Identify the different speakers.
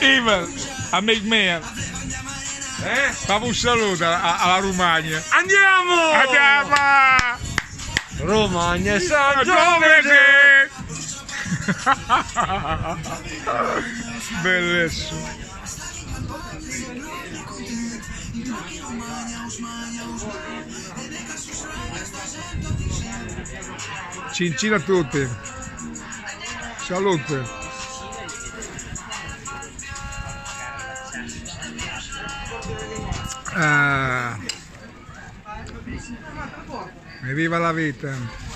Speaker 1: Ivan, amico mio,
Speaker 2: Eh?
Speaker 1: fammi un saluto alla, alla Romagna.
Speaker 2: Andiamo!
Speaker 1: Andiamo!
Speaker 2: Romagna San
Speaker 1: Giovese! Bellissimo. Cincina a tutti. Salute. Ah. E viva la vita!